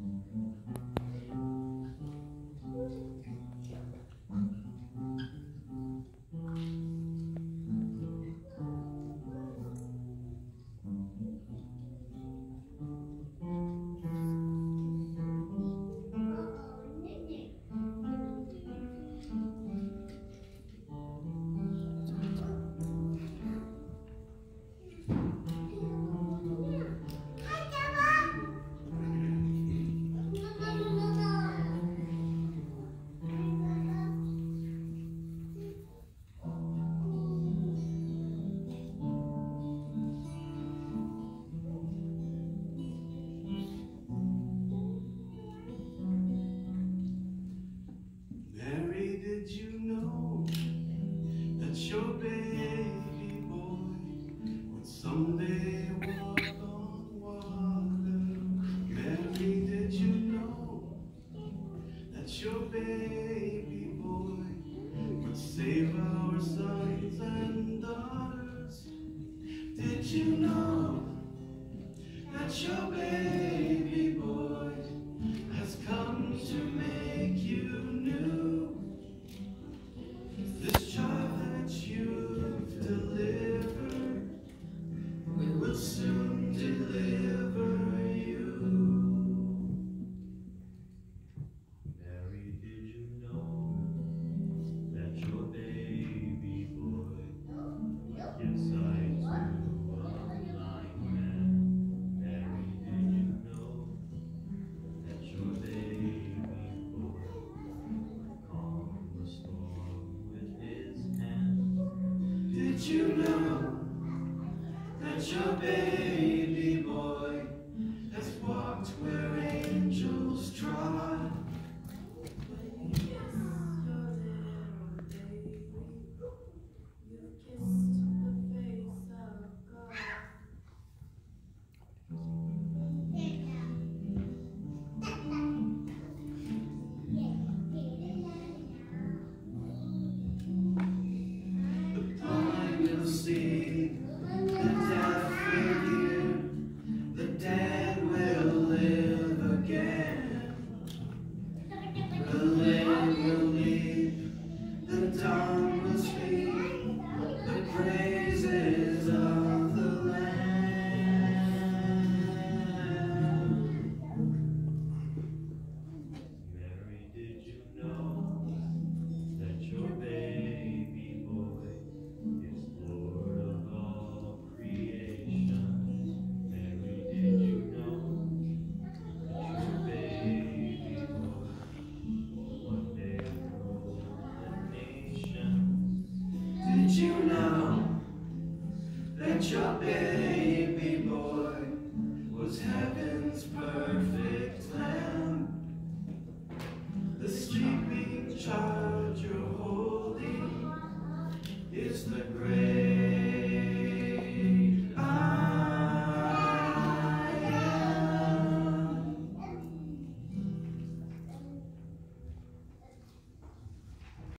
Mm-hmm. That you know that your baby blind and your baby boy was heaven's perfect lamb. The sleeping child you're holding is the great.